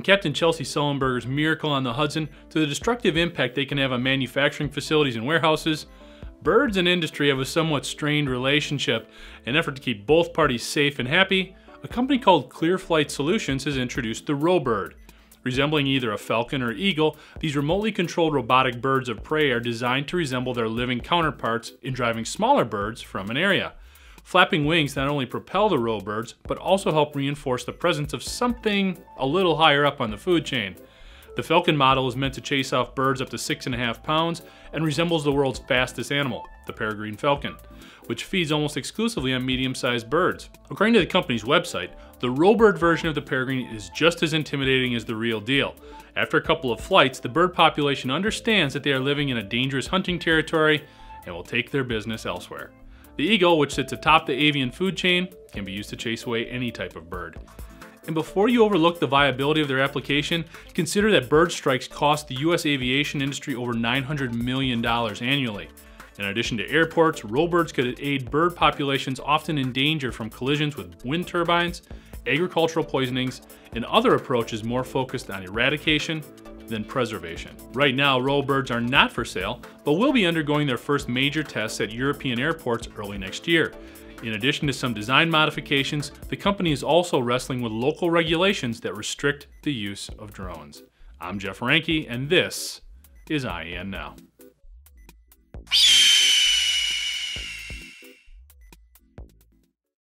From Captain Chesley Sullenberger's miracle on the Hudson to the destructive impact they can have on manufacturing facilities and warehouses, birds and industry have a somewhat strained relationship. In an effort to keep both parties safe and happy, a company called Clear Flight Solutions has introduced the Robird. Resembling either a falcon or eagle, these remotely controlled robotic birds of prey are designed to resemble their living counterparts in driving smaller birds from an area. Flapping wings not only propel the Robirds, but also help reinforce the presence of something a little higher up on the food chain. The Falcon model is meant to chase off birds up to 6.5 pounds and resembles the world's fastest animal, the peregrine falcon, which feeds almost exclusively on medium-sized birds. According to the company's website, the Robird version of the peregrine is just as intimidating as the real deal. After a couple of flights, the bird population understands that they are living in a dangerous hunting territory and will take their business elsewhere. The eagle, which sits atop the avian food chain, can be used to chase away any type of bird. And before you overlook the viability of their application, consider that bird strikes cost the US aviation industry over $900 million annually. In addition to airports, Robirds could aid bird populations often in danger from collisions with wind turbines, agricultural poisonings, and other approaches more focused on eradication than preservation. Right now, Robirds are not for sale, but will be undergoing their first major tests at European airports early next year. In addition to some design modifications, the company is also wrestling with local regulations that restrict the use of drones. I'm Jeff Reinke, and this is IEN Now.